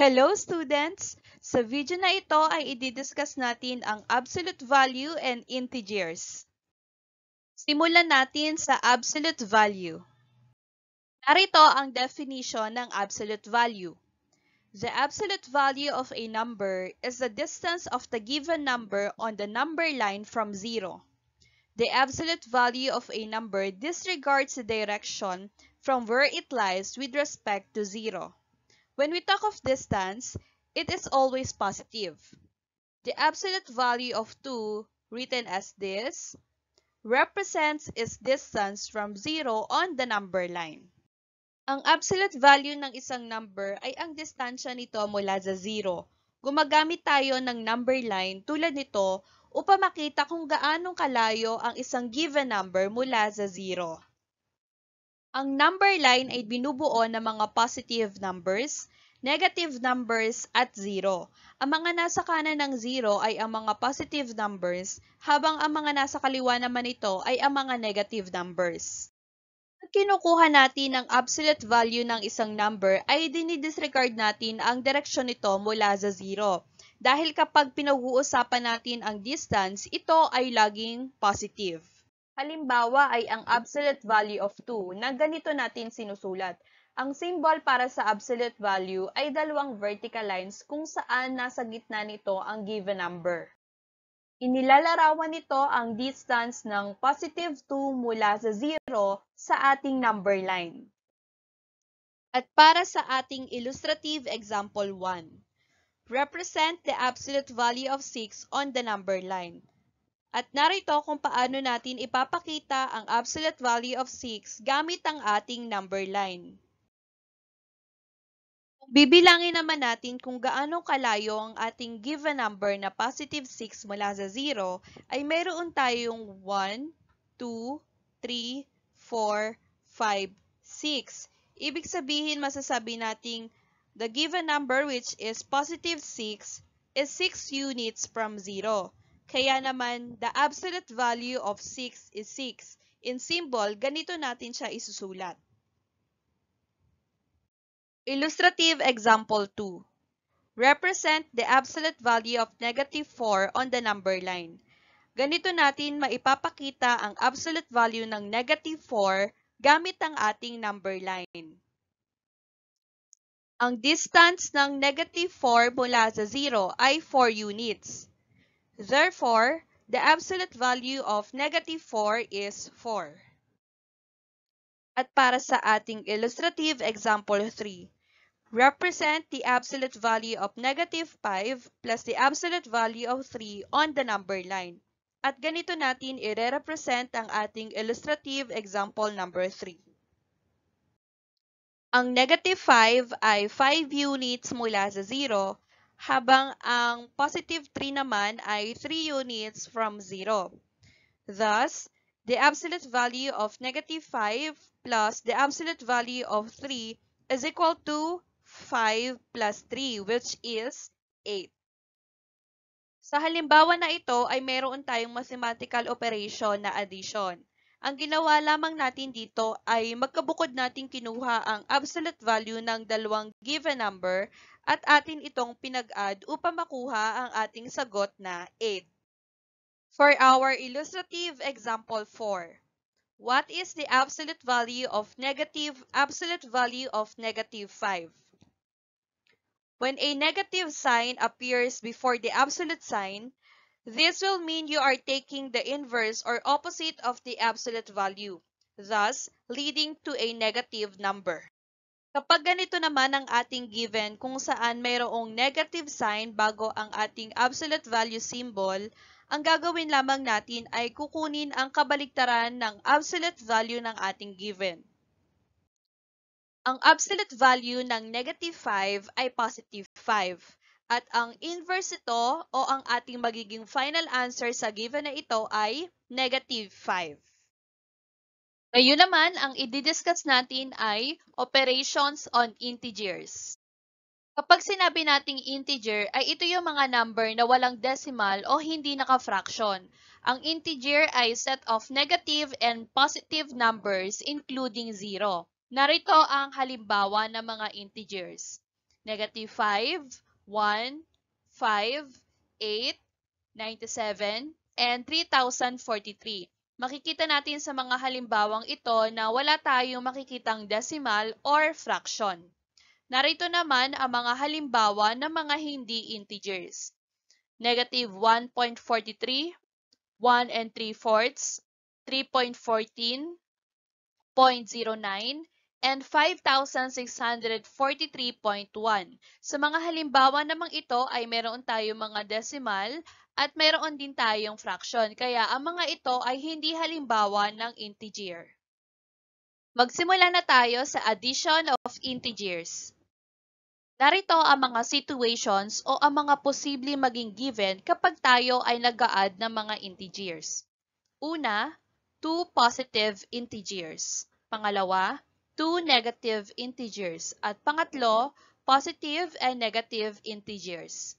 Hello students! Sa video na ito ay i-discuss natin ang absolute value and integers. Simulan natin sa absolute value. Narito ang definition ng absolute value. The absolute value of a number is the distance of the given number on the number line from zero. The absolute value of a number disregards the direction from where it lies with respect to zero. When we talk of distance, it is always positive. The absolute value of 2, written as this, represents its distance from 0 on the number line. Ang absolute value ng isang number ay ang distansya nito mula sa 0. Gumagamit tayo ng number line tulad nito upang makita kung gaanong kalayo ang isang given number mula sa 0. Ang number line ay binubuo ng mga positive numbers, negative numbers at zero. Ang mga nasa kanan ng zero ay ang mga positive numbers, habang ang mga nasa kaliwa naman ito ay ang mga negative numbers. Pag kinukuha natin ang absolute value ng isang number ay dinidisregard natin ang direksyon nito mula sa zero. Dahil kapag pinag-uusapan natin ang distance, ito ay laging positive. Halimbawa ay ang absolute value of 2 na ganito natin sinusulat. Ang symbol para sa absolute value ay dalawang vertical lines kung saan nasa gitna nito ang given number. Inilalarawan nito ang distance ng positive 2 mula sa 0 sa ating number line. At para sa ating illustrative example 1, represent the absolute value of 6 on the number line. At narito kung paano natin ipapakita ang absolute value of 6 gamit ang ating number line. Bibilangin naman natin kung gaano kalayo ang ating given number na positive 6 mula sa 0 ay mayroon tayong 1, 2, 3, 4, 5, 6. Ibig sabihin masasabi nating the given number which is positive 6 is 6 units from 0. Kaya naman, the absolute value of 6 is 6. In symbol, ganito natin siya isusulat. Illustrative example 2. Represent the absolute value of negative 4 on the number line. Ganito natin maipapakita ang absolute value ng negative 4 gamit ang ating number line. Ang distance ng negative 4 mula sa 0 ay 4 units. Therefore, the absolute value of negative 4 is 4. At para sa ating illustrative example 3, represent the absolute value of negative 5 plus the absolute value of 3 on the number line. At ganito natin i-represent ang ating illustrative example number 3. Ang negative 5 ay 5 units mula sa 0 habang ang positive 3 naman ay 3 units from 0. Thus, the absolute value of negative 5 plus the absolute value of 3 is equal to 5 plus 3 which is 8. Sa halimbawa na ito ay mayroon tayong mathematical operation na addition. Ang ginawa lamang natin dito ay magkabukod natin kinuha ang absolute value ng dalawang given number at atin itong pinag-add upang makuha ang ating sagot na 8. For our illustrative example 4, what is the absolute value of negative absolute value of negative 5? When a negative sign appears before the absolute sign, this will mean you are taking the inverse or opposite of the absolute value, thus leading to a negative number. Kapag ganito naman ang ating given kung saan mayroong negative sign bago ang ating absolute value symbol, ang gagawin lamang natin ay kukunin ang kabaligtaran ng absolute value ng ating given. Ang absolute value ng negative 5 ay positive 5. At ang inverse ito o ang ating magiging final answer sa given na ito ay negative 5. Ngayon naman, ang i-discuss natin ay operations on integers. Kapag sinabi nating integer, ay ito yung mga number na walang decimal o hindi naka-fraction. Ang integer ay set of negative and positive numbers including zero. Narito ang halimbawa ng mga integers. negative 5, 1, 5, 8, 97, and 3,043. Makikita natin sa mga halimbawang ito na wala tayong makikitang decimal or fraction. Narito naman ang mga halimbawa ng mga hindi integers. Negative 1.43, 1 and 3 fourths, 3.14, 0.09, and 5,643.1. Sa mga halimbawa namang ito ay meron tayong mga decimal at meron din tayong fraction. Kaya ang mga ito ay hindi halimbawa ng integer. Magsimula na tayo sa addition of integers. Narito ang mga situations o ang mga posible maging given kapag tayo ay nag-add ng mga integers. Una, two positive integers. Pangalawa, two negative integers. At pangatlo, positive and negative integers.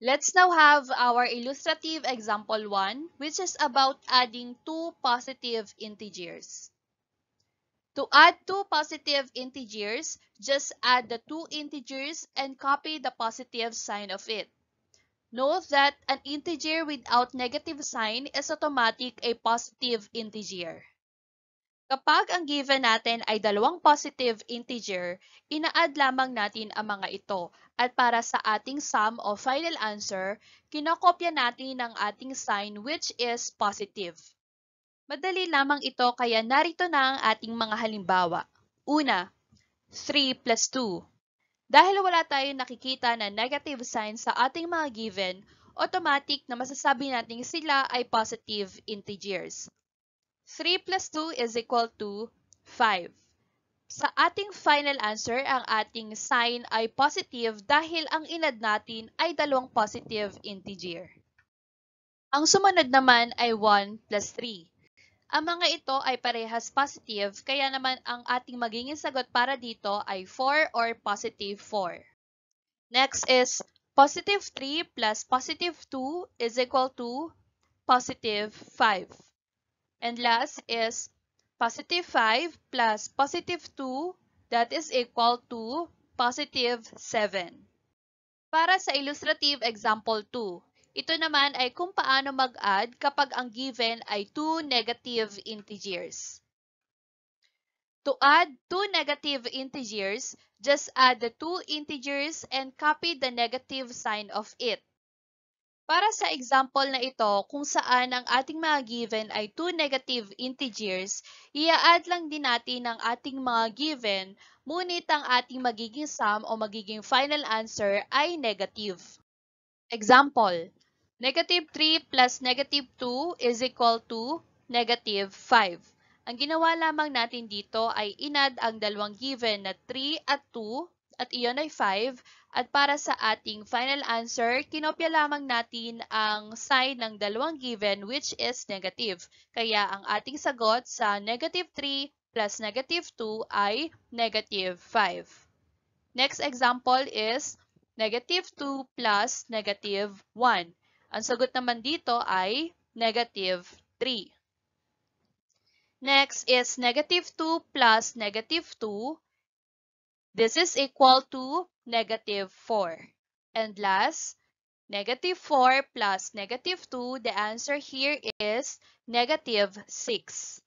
Let's now have our illustrative example 1, which is about adding two positive integers. To add two positive integers, just add the two integers and copy the positive sign of it. Note that an integer without negative sign is automatic a positive integer. Kapag ang given natin ay dalawang positive integer, ina-add lamang natin ang mga ito at para sa ating sum o final answer, kinokopya natin ang ating sign which is positive. Madali lamang ito kaya narito na ang ating mga halimbawa. Una, 3 plus 2. Dahil wala tayong nakikita na negative sign sa ating mga given, automatic na masasabi natin sila ay positive integers. 3 plus 2 is equal to 5. Sa ating final answer, ang ating sign ay positive dahil ang inad natin ay dalawang positive integer. Ang sumunod naman ay 1 plus 3. Ang mga ito ay parehas positive, kaya naman ang ating magiging sagot para dito ay 4 or positive 4. Next is positive 3 plus positive 2 is equal to positive 5. And last is positive 5 plus positive 2 that is equal to positive 7. Para sa illustrative example 2, ito naman ay kung paano mag-add kapag ang given ay two negative integers. To add two negative integers, just add the two integers and copy the negative sign of it. Para sa example na ito, kung saan ang ating mga given ay two negative integers, i-add lang din natin ang ating mga given, ngunit ang ating magiging sum o magiging final answer ay negative. Example, Negative 3 plus negative 2 is equal to negative 5. Ang ginawa lamang natin dito ay inad ang dalawang given na 3 at 2 at iyon ay 5 at para sa ating final answer, kinopya lamang natin ang sign ng dalawang given which is negative. Kaya ang ating sagot sa negative 3 plus negative 2 ay negative 5. Next example is negative 2 plus negative 1. Ang sagot naman dito ay negative 3. Next is negative 2 plus negative 2. This is equal to negative 4. And last, negative 4 plus negative 2, the answer here is negative 6.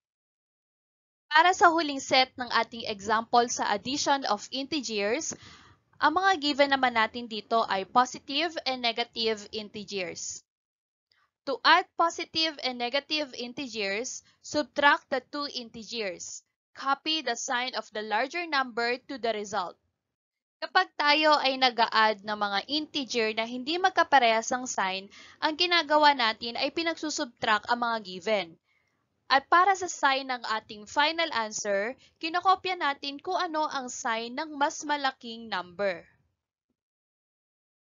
Para sa huling set ng ating example sa addition of integers, ang mga given naman natin dito ay positive and negative integers. To add positive and negative integers, subtract the two integers. Copy the sign of the larger number to the result. Kapag tayo ay nag-a-add ng mga integer na hindi magkaparehas ang sign, ang ginagawa natin ay pinagsusubtract ang mga given. At para sa sign ng ating final answer, kinokopya natin kung ano ang sign ng mas malaking number.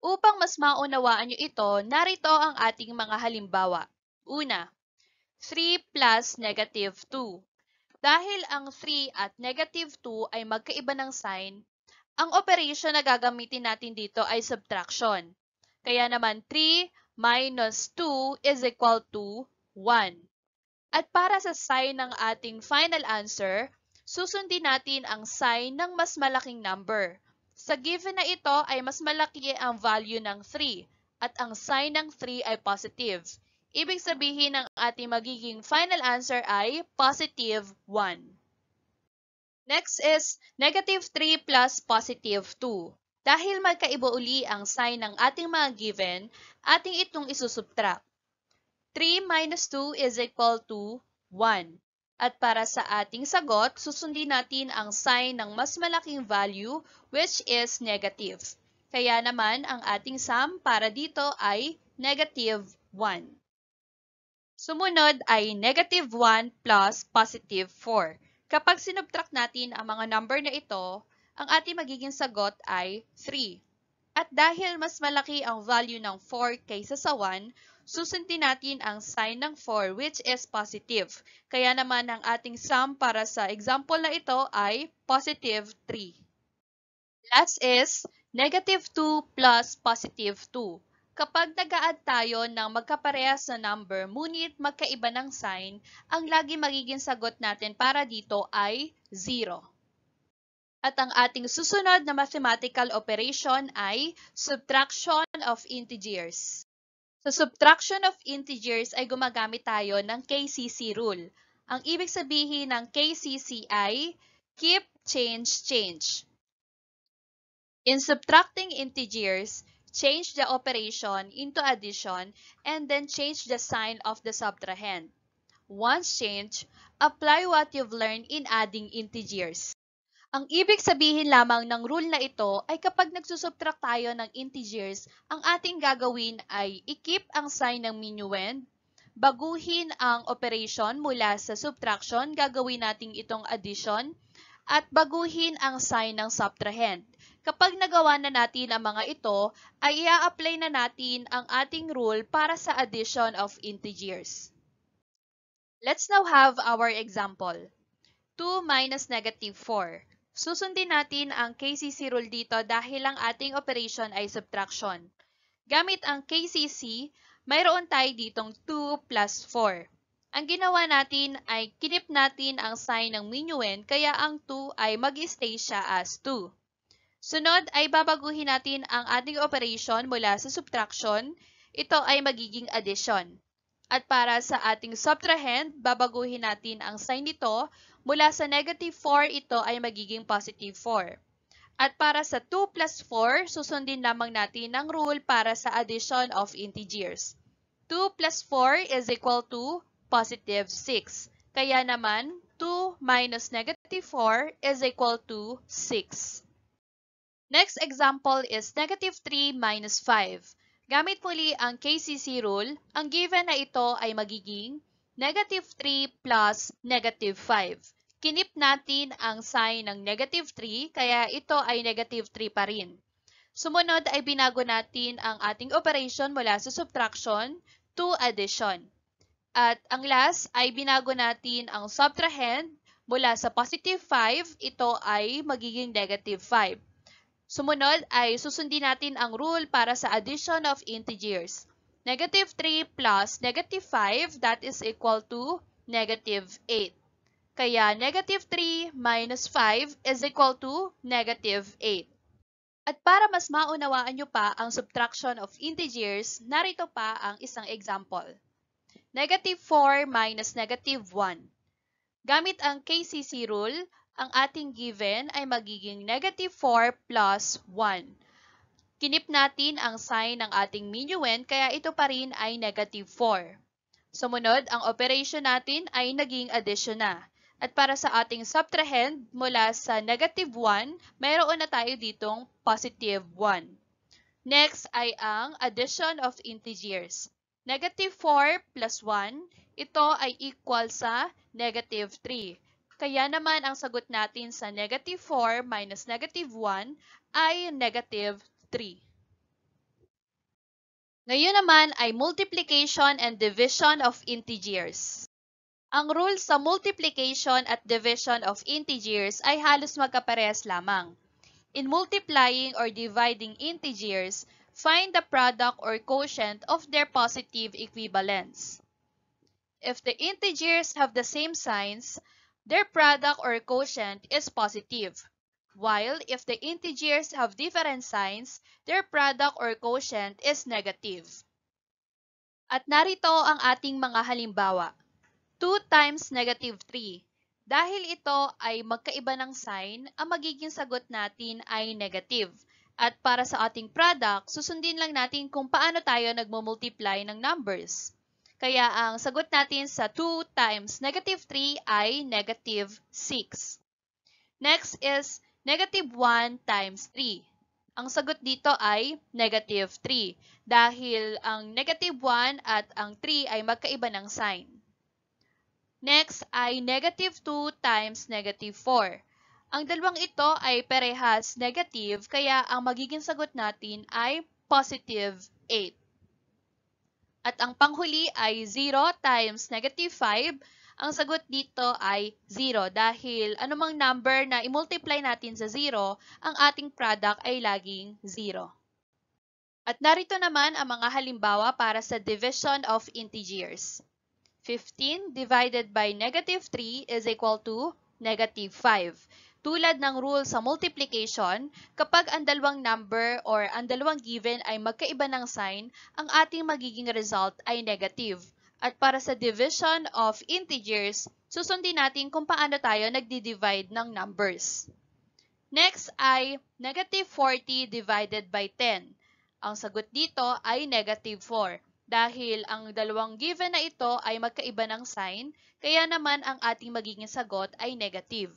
Upang mas maunawaan nyo ito, narito ang ating mga halimbawa. Una, 3 plus negative 2. Dahil ang 3 at negative 2 ay magkaiba ng sign, ang operation na gagamitin natin dito ay subtraction. Kaya naman 3 minus 2 is equal to 1. At para sa sign ng ating final answer, susundin natin ang sign ng mas malaking number. Sa given na ito ay mas malaki ang value ng 3 at ang sign ng 3 ay positive. Ibig sabihin ng ating magiging final answer ay positive 1. Next is negative 3 plus positive 2. Dahil magkaiba uli ang sign ng ating mga given, ating itong isusubtract. 3 minus 2 is equal to 1. At para sa ating sagot, susundin natin ang sign ng mas malaking value which is negative. Kaya naman ang ating sum para dito ay negative 1. Sumunod ay negative 1 plus positive 4. Kapag sinubtract natin ang mga number na ito, ang ating magiging sagot ay 3. At dahil mas malaki ang value ng 4 kaysa sa 1, susundin natin ang sign ng 4 which is positive. Kaya naman ang ating sum para sa example na ito ay positive 3. Last is negative 2 plus positive 2. Kapag nag-add tayo ng magkaparehas na number ngunit magkaiba ng sign, ang lagi magiging sagot natin para dito ay 0. At ang ating susunod na mathematical operation ay subtraction of integers. Sa subtraction of integers ay gumagamit tayo ng KCC rule. Ang ibig sabihin ng KCC ay keep, change, change. In subtracting integers, change the operation into addition and then change the sign of the subtrahend. Once changed, apply what you've learned in adding integers. Ang ibig sabihin lamang ng rule na ito ay kapag nagsusubtract tayo ng integers, ang ating gagawin ay i-keep ang sign ng minuend, baguhin ang operation mula sa subtraction, gagawin natin itong addition, at baguhin ang sign ng subtrahend. Kapag nagawa na natin ang mga ito, ay i-apply na natin ang ating rule para sa addition of integers. Let's now have our example. 2 minus negative 4. Susundin natin ang KCC rule dito dahil ang ating operation ay subtraction. Gamit ang KCC, mayroon tayo ditong 2 plus 4. Ang ginawa natin ay kinip natin ang sign ng minuend kaya ang 2 ay mag-stay siya as 2. Sunod ay babaguhin natin ang ating operation mula sa subtraction. Ito ay magiging addition. At para sa ating subtrahend, babaguhin natin ang sign nito Mula sa negative 4, ito ay magiging positive 4. At para sa 2 plus 4, susundin lamang natin ang rule para sa addition of integers. 2 plus 4 is equal to positive 6. Kaya naman, 2 minus negative 4 is equal to 6. Next example is negative 3 minus 5. Gamit muli ang KCC rule, ang given na ito ay magiging negative 3 plus negative 5 kinip natin ang sign ng negative 3, kaya ito ay negative 3 pa rin. Sumunod ay binago natin ang ating operation mula sa subtraction to addition. At ang last ay binago natin ang subtrahend mula sa positive 5, ito ay magiging negative 5. Sumunod ay susundin natin ang rule para sa addition of integers. Negative 3 plus negative 5, that is equal to negative 8. Kaya negative 3 minus 5 is equal to negative 8. At para mas maunawaan nyo pa ang subtraction of integers, narito pa ang isang example. Negative 4 minus negative 1. Gamit ang KCC rule, ang ating given ay magiging negative 4 plus 1. Kinip natin ang sign ng ating minuend kaya ito pa rin ay negative 4. Sumunod, ang operation natin ay naging addition na. At para sa ating subtrahend mula sa negative 1, mayroon na tayo ditong positive 1. Next ay ang addition of integers. Negative 4 plus 1, ito ay equal sa negative 3. Kaya naman ang sagot natin sa negative 4 minus negative 1 ay negative 3. Ngayon naman ay multiplication and division of integers. Ang rule sa multiplication at division of integers ay halos magkaparehas lamang. In multiplying or dividing integers, find the product or quotient of their positive equivalents. If the integers have the same signs, their product or quotient is positive. while if the integers have different signs, their product or quotient is negative. At narito ang ating mga halimbawa. 2 times negative 3. Dahil ito ay magkaiba ng sign, ang magiging sagot natin ay negative. At para sa ating product, susundin lang natin kung paano tayo nagmumultiply ng numbers. Kaya ang sagot natin sa 2 times negative 3 ay negative 6. Next is negative 1 times 3. Ang sagot dito ay negative 3 dahil ang negative 1 at ang 3 ay magkaiba ng sign. Next ay negative 2 times negative 4. Ang dalawang ito ay parehas negative kaya ang magiging sagot natin ay positive 8. At ang panghuli ay 0 times negative 5. Ang sagot dito ay 0 dahil anumang number na i-multiply natin sa 0, ang ating product ay laging 0. At narito naman ang mga halimbawa para sa division of integers. 15 divided by negative 3 is equal to negative 5. Tulad ng rule sa multiplication, kapag ang dalawang number or ang dalawang given ay magkaiba ng sign, ang ating magiging result ay negative. At para sa division of integers, susundin natin kung paano tayo nagdi-divide ng numbers. Next ay negative 40 divided by 10. Ang sagot dito ay negative 4 dahil ang dalawang given na ito ay magkaiba ng sign, kaya naman ang ating magiging sagot ay negative.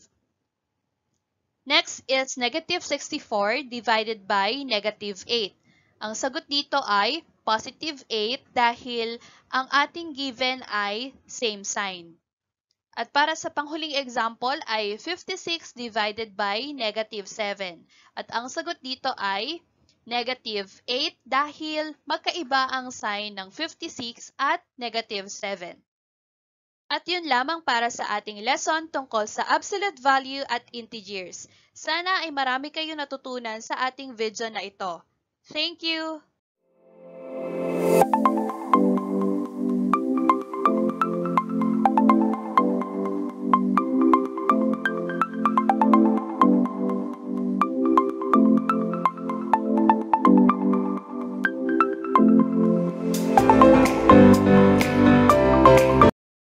Next is negative 64 divided by negative 8. Ang sagot dito ay positive 8 dahil ang ating given ay same sign. At para sa panghuling example ay 56 divided by negative 7. At ang sagot dito ay negative 8 dahil magkaiba ang sign ng 56 at negative 7. At yun lamang para sa ating lesson tungkol sa absolute value at integers. Sana ay marami kayo natutunan sa ating video na ito. Thank you!